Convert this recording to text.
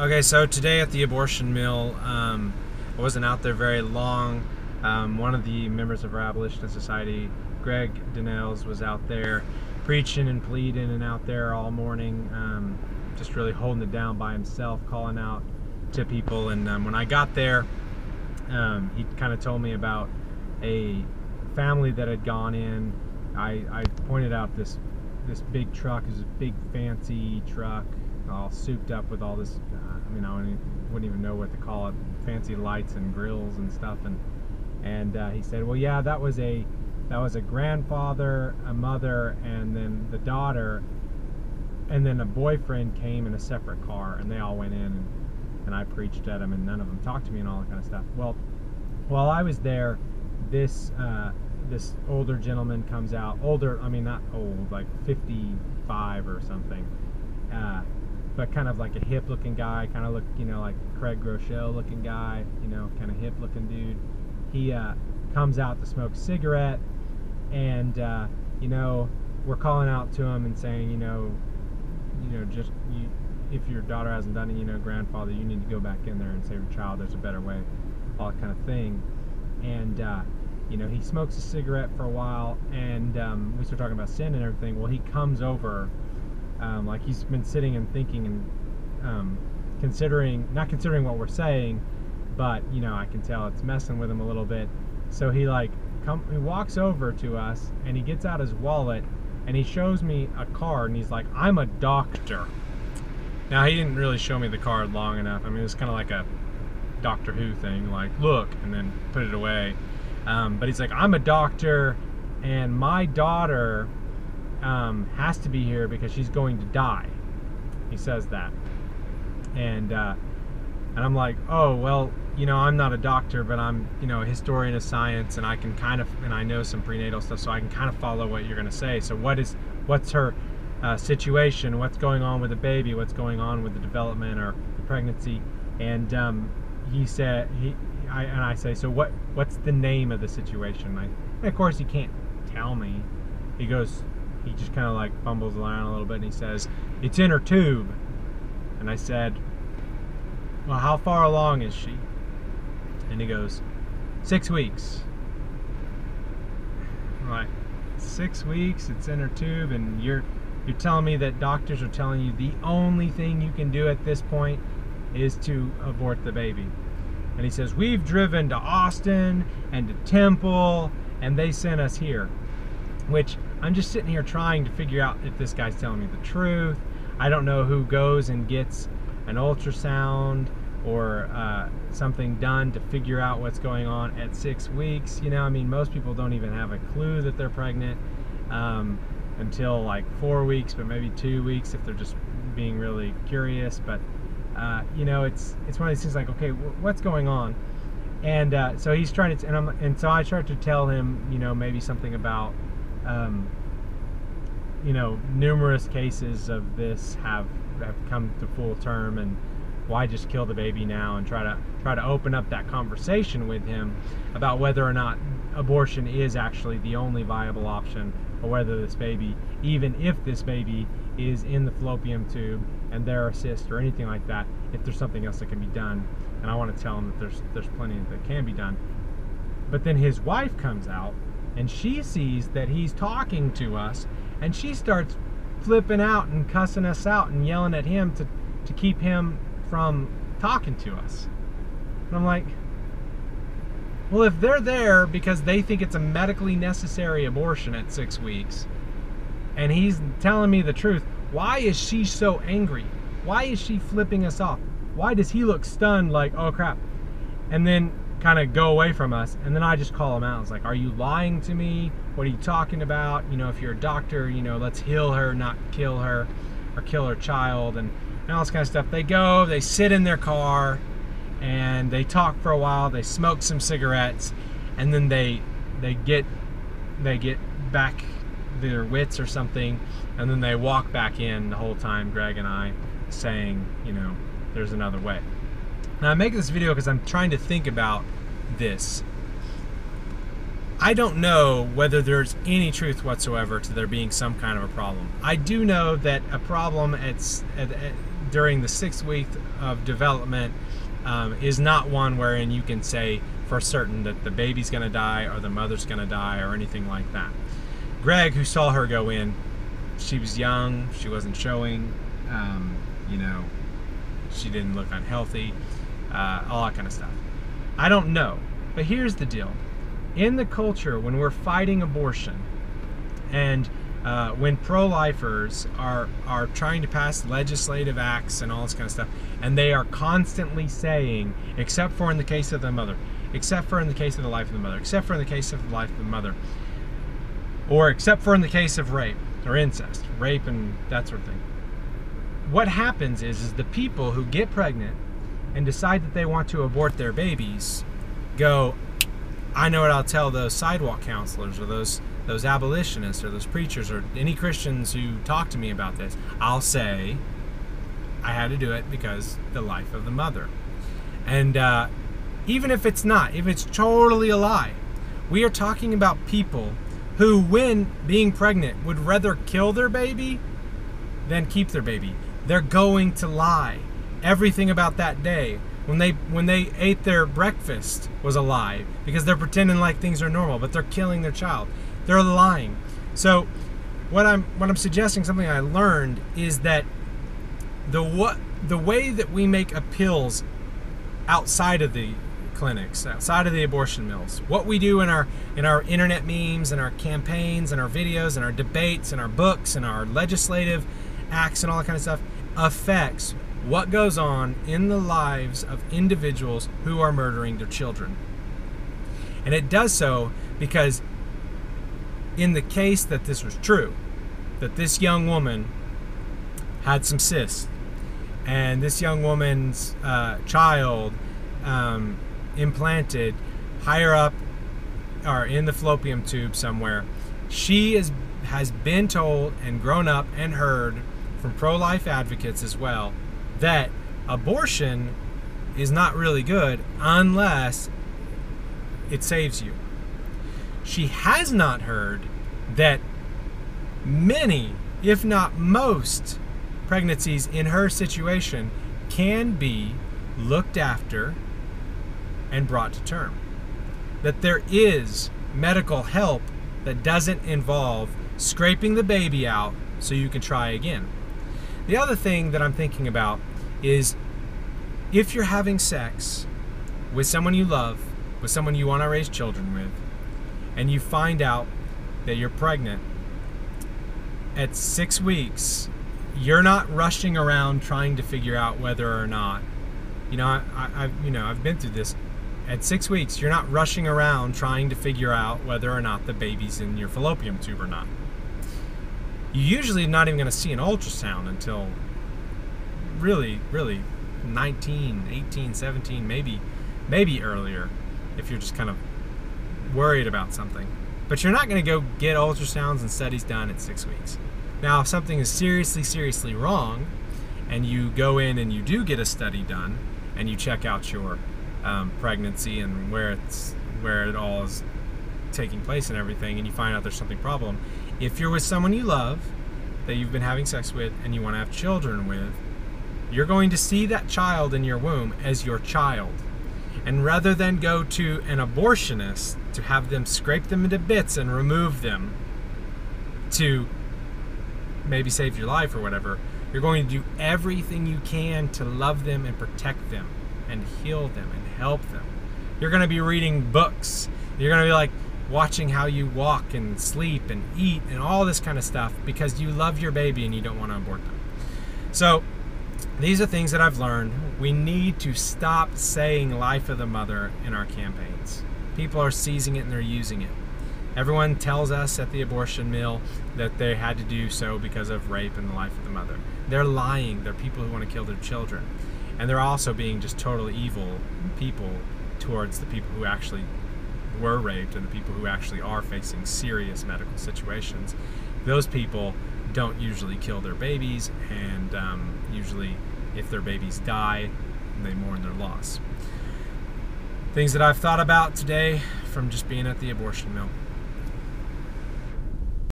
Okay, so today at the abortion mill, um, I wasn't out there very long. Um, one of the members of our abolitionist society, Greg Donnells, was out there preaching and pleading and out there all morning, um, just really holding it down by himself, calling out to people. And um, when I got there, um, he kind of told me about a family that had gone in. I, I pointed out this this big truck is a big fancy truck all souped up with all this. Uh, I mean, I wouldn't, even know what to call it. Fancy lights and grills and stuff. And and uh, he said, well, yeah, that was a that was a grandfather, a mother, and then the daughter, and then a boyfriend came in a separate car, and they all went in, and, and I preached at them, and none of them talked to me and all that kind of stuff. Well, while I was there, this uh, this older gentleman comes out, older, I mean not old, like 55 or something. Uh, but kind of like a hip looking guy, kind of look, you know, like Craig Groeschel looking guy, you know, kind of hip looking dude. He uh, comes out to smoke a cigarette, and uh, you know, we're calling out to him and saying, you know, you know, just you, if your daughter hasn't done it, you know, grandfather, you need to go back in there and save your child. There's a better way, all that kind of thing. And uh, you know, he smokes a cigarette for a while, and um, we start talking about sin and everything. Well, he comes over um, like he's been sitting and thinking and um, considering, not considering what we're saying, but you know, I can tell it's messing with him a little bit. So he like come, he walks over to us and he gets out his wallet and he shows me a card and he's like, "I'm a doctor." Now he didn't really show me the card long enough. I mean, it was kind of like a Doctor Who thing, like look and then put it away. Um, but he's like, "I'm a doctor, and my daughter um, has to be here because she's going to die. He says that, and uh, and I'm like, oh well, you know, I'm not a doctor, but I'm you know a historian of science, and I can kind of and I know some prenatal stuff, so I can kind of follow what you're going to say. So what is what's her uh, situation? What's going on with the baby? What's going on with the development or the pregnancy? And um, he said he. I, and I say, so what? What's the name of the situation? I, and of course, he can't tell me. He goes, he just kind of like fumbles around a little bit and he says, It's in her tube. And I said, Well, how far along is she? And he goes, Six weeks. I'm like, Six weeks, it's in her tube, and you're you're telling me that doctors are telling you the only thing you can do at this point is to abort the baby. And he says, We've driven to Austin and to Temple, and they sent us here. Which I'm just sitting here trying to figure out if this guy's telling me the truth. I don't know who goes and gets an ultrasound or uh, something done to figure out what's going on at six weeks. You know, I mean, most people don't even have a clue that they're pregnant um, until like four weeks, but maybe two weeks if they're just being really curious. But uh, you know, it's it's one of these things like, okay, what's going on? And uh, so he's trying to, and, and so I start to tell him, you know, maybe something about um, you know, numerous cases of this have have come to full term, and why just kill the baby now and try to try to open up that conversation with him about whether or not abortion is actually the only viable option, or whether this baby, even if this baby is in the fallopian tube and there's a cyst or anything like that, if there's something else that can be done. And I want to tell him that there's there's plenty that can be done. But then his wife comes out and she sees that he's talking to us and she starts flipping out and cussing us out and yelling at him to, to keep him from talking to us. And I'm like, well, if they're there because they think it's a medically necessary abortion at six weeks, and he's telling me the truth, why is she so angry? Why is she flipping us off? Why does he look stunned like, oh crap? And then kind of go away from us. And then I just call him out. It's like, are you lying to me? What are you talking about? You know, if you're a doctor, you know, let's heal her, not kill her or kill her child and, and all this kind of stuff. They go, they sit in their car and they talk for a while, they smoke some cigarettes, and then they they get they get back their wits or something, and then they walk back in the whole time, Greg and I, saying, you know, there's another way. Now I make this video because I'm trying to think about this. I don't know whether there's any truth whatsoever to there being some kind of a problem. I do know that a problem at, at, at during the sixth week of development um, is not one wherein you can say for certain that the baby's going to die or the mother's going to die or anything like that. Greg, who saw her go in, she was young, she wasn't showing, um, you know, she didn't look unhealthy, uh, all that kind of stuff. I don't know. But here's the deal in the culture, when we're fighting abortion and uh, when pro-lifers are are trying to pass legislative acts and all this kind of stuff, and they are constantly saying, except for in the case of the mother, except for in the case of the life of the mother, except for in the case of the life of the mother, or except for in the case of rape or incest, rape and that sort of thing. What happens is, is the people who get pregnant and decide that they want to abort their babies go, I know what I'll tell those sidewalk counselors or those those abolitionists or those preachers or any Christians who talk to me about this. I'll say I had to do it because the life of the mother. And uh, even if it's not, if it's totally a lie, we are talking about people who, when being pregnant, would rather kill their baby than keep their baby. They're going to lie. Everything about that day when they when they ate their breakfast was a lie because they're pretending like things are normal, but they're killing their child. They're lying. So what I'm what I'm suggesting something I learned is that the what the way that we make appeals outside of the clinics, outside of the abortion mills, what we do in our in our internet memes and our campaigns and our videos and our debates and our books and our legislative acts and all that kind of stuff affects what goes on in the lives of individuals who are murdering their children. And it does so because, in the case that this was true, that this young woman had some cysts, and this young woman's uh, child um, implanted higher up or in the fallopian tube somewhere, she is, has been told and grown up and heard from pro life advocates as well that abortion is not really good unless it saves you. She has not heard that many, if not most, pregnancies in her situation can be looked after and brought to term. That there is medical help that doesn't involve scraping the baby out so you can try again. The other thing that I'm thinking about is if you're having sex with someone you love, with someone you want to raise children with, and you find out that you're pregnant at six weeks, you're not rushing around trying to figure out whether or not, you know, I, have you know I've been through this. At six weeks, you're not rushing around trying to figure out whether or not the baby's in your fallopian tube or not. You're usually not even going to see an ultrasound until really, really 19, 18, 17, maybe, maybe earlier if you're just kind of worried about something. But you're not going to go get ultrasounds and studies done at six weeks. Now, if something is seriously, seriously wrong, and you go in and you do get a study done, and you check out your um, pregnancy and where it's where it all is taking place and everything, and you find out there's something problem. If you're with someone you love, that you've been having sex with, and you want to have children with, you're going to see that child in your womb as your child. And rather than go to an abortionist to have them scrape them into bits and remove them to maybe save your life or whatever, you're going to do everything you can to love them and protect them and heal them and help them. You're going to be reading books. You're going to be like watching how you walk and sleep and eat and all this kind of stuff because you love your baby and you don't want to abort them. So, these are things that I've learned. We need to stop saying life of the mother in our campaigns. People are seizing it and they're using it. Everyone tells us at the abortion mill that they had to do so because of rape and the life of the mother. They're lying. They're people who want to kill their children. And they're also being just totally evil people towards the people who actually were raped and the people who actually are facing serious medical situations. Those people don't usually kill their babies, and um, usually, if their babies die, they mourn their loss. things that I've thought about today from just being at the abortion mill.